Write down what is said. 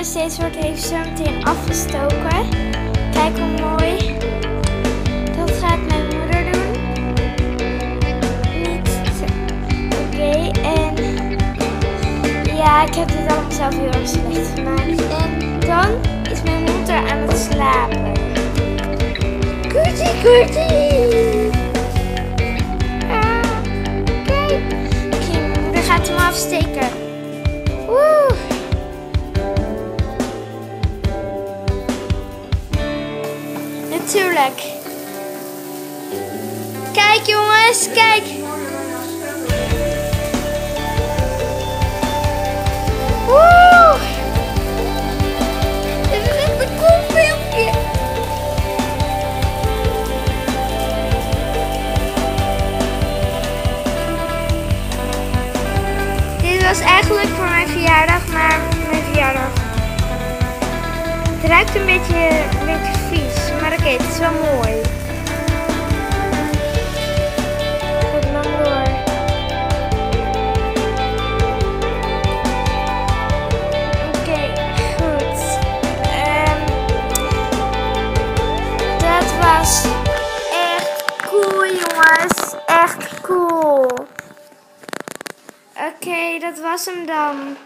deze wordt even zo meteen afgestoken. Kijk hoe mooi. Dat gaat mijn moeder doen. Niet. Oké, en. Ja, ik heb dit allemaal zelf heel erg slecht gemaakt. En dan is mijn moeder aan het slapen. Koertie, koertie. Ah. Oké, mijn moeder gaat hem afsteken. Natuurlijk. Kijk jongens, kijk. Woe. Dit is echt een cool filmpje. Dit was eigenlijk voor mijn verjaardag, maar mijn verjaardag. Het ruikt een beetje, een beetje het is wel mooi. Goed, lang. Oké, goed. Ehm, dat was echt cool, jongens. Echt cool. Oké, dat was hem dan.